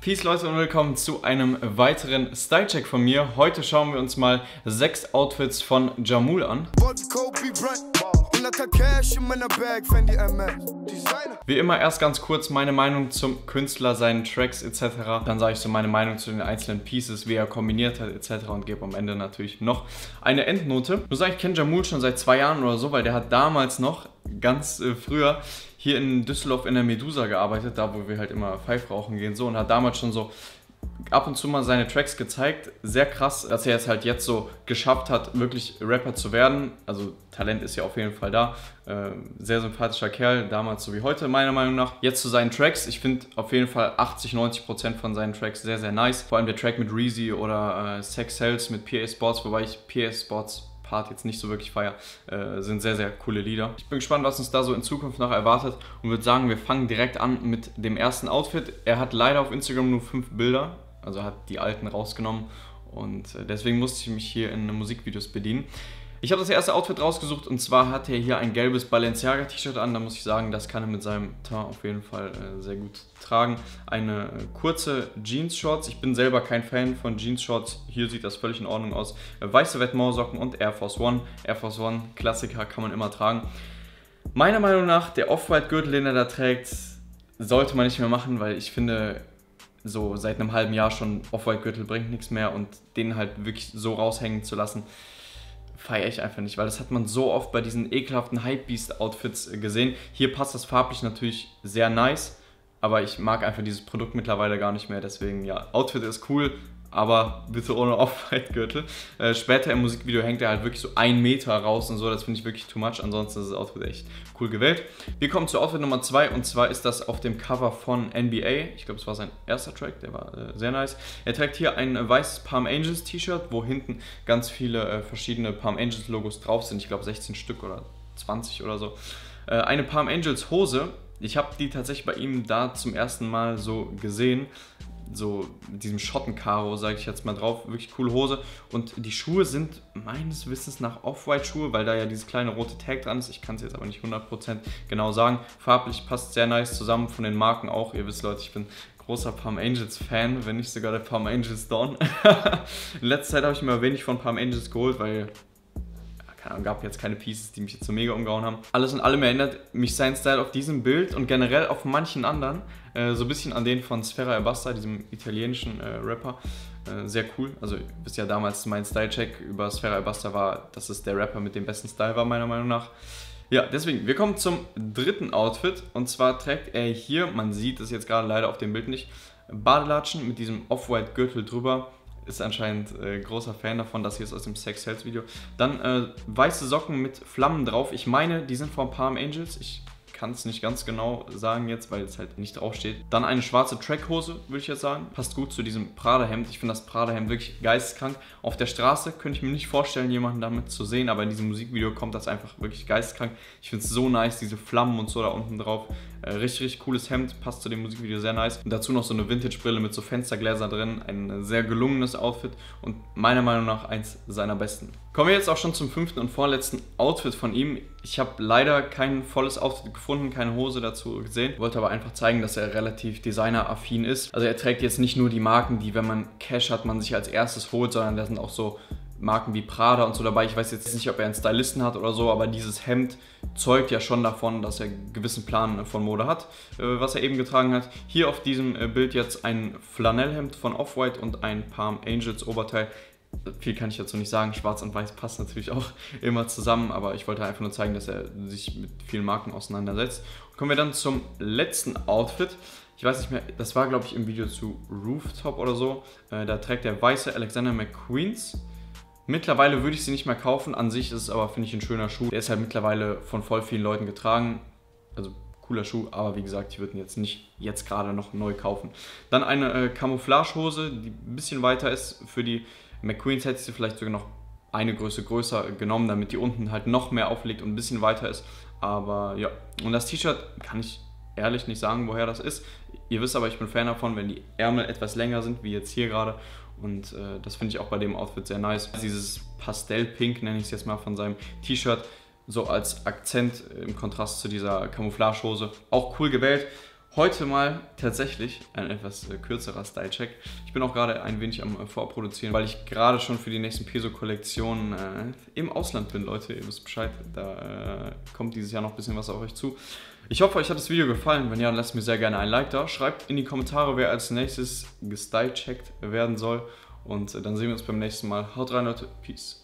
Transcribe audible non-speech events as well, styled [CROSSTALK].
Peace Leute und willkommen zu einem weiteren Style-Check von mir. Heute schauen wir uns mal sechs Outfits von Jamul an. Wie immer erst ganz kurz meine Meinung zum Künstler, seinen Tracks etc. Dann sage ich so meine Meinung zu den einzelnen Pieces, wie er kombiniert hat etc. und gebe am Ende natürlich noch eine Endnote. Muss sagen, ich kenne Jamul schon seit zwei Jahren oder so, weil der hat damals noch, ganz äh, früher, hier in Düsseldorf in der Medusa gearbeitet, da wo wir halt immer Pfeif rauchen gehen so und hat damals schon so ab und zu mal seine Tracks gezeigt. Sehr krass, dass er es halt jetzt so geschafft hat, wirklich Rapper zu werden. Also Talent ist ja auf jeden Fall da. Äh, sehr sympathischer Kerl, damals so wie heute meiner Meinung nach. Jetzt zu seinen Tracks. Ich finde auf jeden Fall 80, 90 Prozent von seinen Tracks sehr, sehr nice. Vor allem der Track mit Reezy oder äh, Sex Cells mit PA Sports, wobei ich PA Sports Part jetzt nicht so wirklich feier, äh, sind sehr, sehr coole Lieder. Ich bin gespannt, was uns da so in Zukunft noch erwartet und würde sagen, wir fangen direkt an mit dem ersten Outfit. Er hat leider auf Instagram nur fünf Bilder, also hat die alten rausgenommen und äh, deswegen musste ich mich hier in Musikvideos bedienen. Ich habe das erste Outfit rausgesucht und zwar hat er hier ein gelbes Balenciaga-T-Shirt an. Da muss ich sagen, das kann er mit seinem Teint auf jeden Fall äh, sehr gut tragen. Eine äh, kurze Jeans-Shorts. Ich bin selber kein Fan von Jeans-Shorts. Hier sieht das völlig in Ordnung aus. Weiße Vetements-Socken und Air Force One. Air Force One, Klassiker, kann man immer tragen. Meiner Meinung nach, der Off-White-Gürtel, den er da trägt, sollte man nicht mehr machen, weil ich finde, so seit einem halben Jahr schon Off-White-Gürtel bringt nichts mehr und den halt wirklich so raushängen zu lassen, feiere ich einfach nicht, weil das hat man so oft bei diesen ekelhaften Hypebeast-Outfits äh, gesehen. Hier passt das farblich natürlich sehr nice, aber ich mag einfach dieses Produkt mittlerweile gar nicht mehr. Deswegen, ja, Outfit ist cool, aber bitte ohne [LAUGHS] Off-White-Gürtel. Äh, später im Musikvideo hängt er halt wirklich so ein Meter raus und so, das finde ich wirklich too much. Ansonsten ist das Outfit echt cool gewählt. Wir kommen zu Outfit Nummer 2 und zwar ist das auf dem Cover von NBA. Ich glaube, es war sein erster Track, der war äh, sehr nice. Er trägt hier ein äh, weißes Palm Angels T-Shirt, wo hinten ganz viele äh, verschiedene Palm Angels Logos drauf sind. Ich glaube 16 Stück oder 20 oder so. Äh, eine Palm Angels Hose. Ich habe die tatsächlich bei ihm da zum ersten Mal so gesehen so mit diesem Schottenkaro, sage ich jetzt mal drauf. Wirklich coole Hose. Und die Schuhe sind meines Wissens nach Off-White-Schuhe, weil da ja dieses kleine rote Tag dran ist. Ich kann es jetzt aber nicht 100% genau sagen. Farblich passt sehr nice zusammen von den Marken auch. Ihr wisst, Leute, ich bin großer Palm Angels Fan, wenn nicht sogar der Palm Angels Dawn. [LAUGHS] In letzter Zeit habe ich mir wenig von Palm Angels geholt, weil keine Ahnung, gab jetzt keine Pieces, die mich jetzt so mega umgehauen haben. Alles in allem erinnert mich sein Style auf diesem Bild und generell auf manchen anderen. Äh, so ein bisschen an den von Sfera Ebasta, diesem italienischen äh, Rapper. Äh, sehr cool. Also, ihr ja damals mein Style-Check über Sfera Ebasta war, dass es der Rapper mit dem besten Style war, meiner Meinung nach. Ja, deswegen, wir kommen zum dritten Outfit. Und zwar trägt er hier, man sieht es jetzt gerade leider auf dem Bild nicht, Badelatschen mit diesem Off-White-Gürtel drüber ist anscheinend äh, großer Fan davon. Das hier ist aus dem Sex Health Video. Dann äh, weiße Socken mit Flammen drauf. Ich meine, die sind von Palm Angels. Ich kann es nicht ganz genau sagen jetzt, weil es halt nicht draufsteht. Dann eine schwarze Trackhose, würde ich jetzt sagen. Passt gut zu diesem Prada-Hemd. Ich finde das Prada-Hemd wirklich geisteskrank. Auf der Straße könnte ich mir nicht vorstellen, jemanden damit zu sehen, aber in diesem Musikvideo kommt das einfach wirklich geisteskrank. Ich finde es so nice, diese Flammen und so da unten drauf. Äh, richtig, richtig cooles Hemd, passt zu dem Musikvideo sehr nice. Und dazu noch so eine Vintage-Brille mit so Fenstergläser drin. Ein sehr gelungenes Outfit und meiner Meinung nach eins seiner besten. Kommen wir jetzt auch schon zum fünften und vorletzten Outfit von ihm. Ich habe leider kein volles Outfit gefunden, keine Hose dazu gesehen. Wollte aber einfach zeigen, dass er relativ designeraffin ist. Also er trägt jetzt nicht nur die Marken, die, wenn man Cash hat, man sich als erstes holt, sondern da sind auch so Marken wie Prada und so dabei. Ich weiß jetzt nicht, ob er einen Stylisten hat oder so, aber dieses Hemd zeugt ja schon davon, dass er einen gewissen Plan von Mode hat, äh, was er eben getragen hat. Hier auf diesem äh, Bild jetzt ein Flanellhemd von Off-White und ein Palm Angels Oberteil viel kann ich dazu nicht sagen. Schwarz und Weiß passt natürlich auch [LAUGHS] immer zusammen, aber ich wollte einfach nur zeigen, dass er sich mit vielen Marken auseinandersetzt. kommen wir dann zum letzten Outfit. Ich weiß nicht mehr, das war glaube ich im Video zu Rooftop oder so. Äh, da trägt der weiße Alexander McQueens. Mittlerweile würde ich sie nicht mehr kaufen. An sich ist es aber, finde ich, ein schöner Schuh. Der ist halt mittlerweile von voll vielen Leuten getragen. Also cooler Schuh, aber wie gesagt, ich würde ihn jetzt nicht jetzt gerade noch neu kaufen. Dann eine äh, Camouflagehose, die ein bisschen weiter ist für die McQueens hätte ich sie vielleicht sogar noch eine Größe größer genommen, damit die unten halt noch mehr auflegt und ein bisschen weiter ist. Aber ja, und das T-Shirt kann ich ehrlich nicht sagen, woher das ist. Ihr wisst aber, ich bin Fan davon, wenn die Ärmel etwas länger sind, wie jetzt hier gerade. Und äh, das finde ich auch bei dem Outfit sehr nice. Dieses Pastellpink, nenne ich es jetzt mal, von seinem T-Shirt, so als Akzent im Kontrast zu dieser Camouflagehose. Auch cool gewählt. Heute mal tatsächlich ein etwas äh, kürzerer Style-Check. Ich bin auch gerade ein wenig am äh, Vorproduzieren, weil ich gerade schon für die nächsten Peso-Kollektionen äh, im Ausland bin, Leute. Ihr wisst Bescheid, da äh, kommt dieses Jahr noch ein bisschen was auf euch zu. Ich hoffe, euch hat das Video gefallen. Wenn ja, dann lasst mir sehr gerne ein Like da. Schreibt in die Kommentare, wer als nächstes gestyle-checkt werden soll. Und äh, dann sehen wir uns beim nächsten Mal. Haut rein, Leute. Peace.